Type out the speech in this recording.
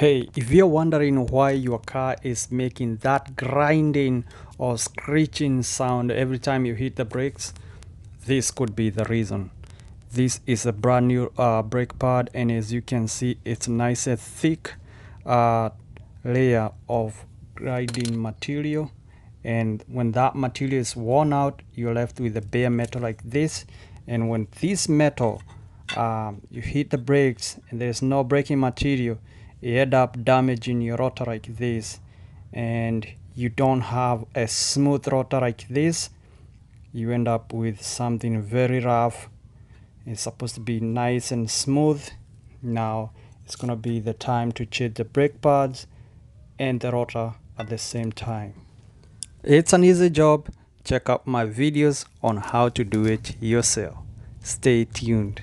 Hey, if you're wondering why your car is making that grinding or screeching sound every time you hit the brakes, this could be the reason. This is a brand new uh, brake pad and as you can see it's a nice and thick uh, layer of grinding material and when that material is worn out you're left with a bare metal like this and when this metal um, you hit the brakes and there's no braking material you end up damaging your rotor like this and you don't have a smooth rotor like this you end up with something very rough. It's supposed to be nice and smooth. Now it's gonna be the time to change the brake pads and the rotor at the same time. It's an easy job. Check out my videos on how to do it yourself. Stay tuned